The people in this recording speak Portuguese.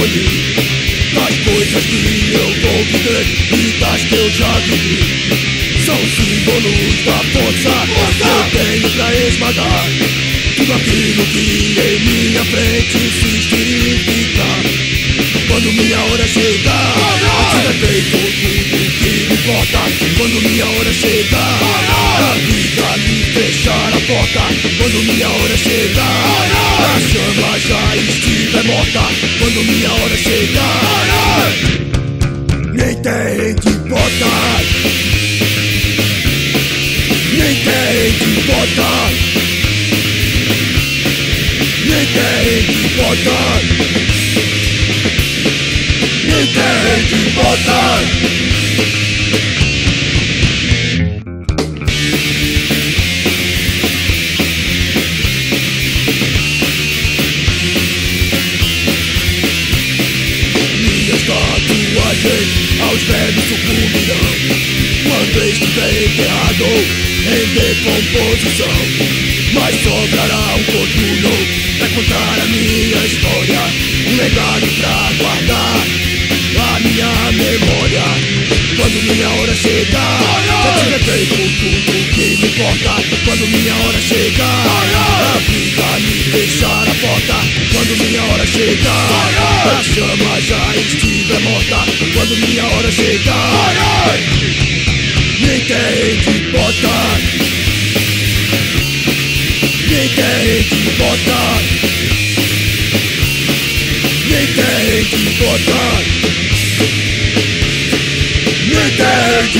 escondi Das coisas que eu vou viver e das que eu já vivi São símbolos da força, força! que eu tenho pra esmagar. Tudo aquilo que em minha frente se esterifica Quando minha hora chegar, atira é feito tudo que me importa. Quando minha hora chegar, a vida me fechar a porta. Quando minha hora chegar, a chama já está quando minha hora chegar nem tem de botar Nem tem de botar Nem tem de botar aos velhos sucumbirão Quando estiver enterrado em decomposição Mas sobrará um novo pra contar a minha história Um legado pra guardar a minha memória. Quando minha hora chegar Já tiver feito tudo que me importa. Quando minha hora chegar Quando minha hora chegar Nem tem de botar Nem tem de botar Nem tem de botar Nem tem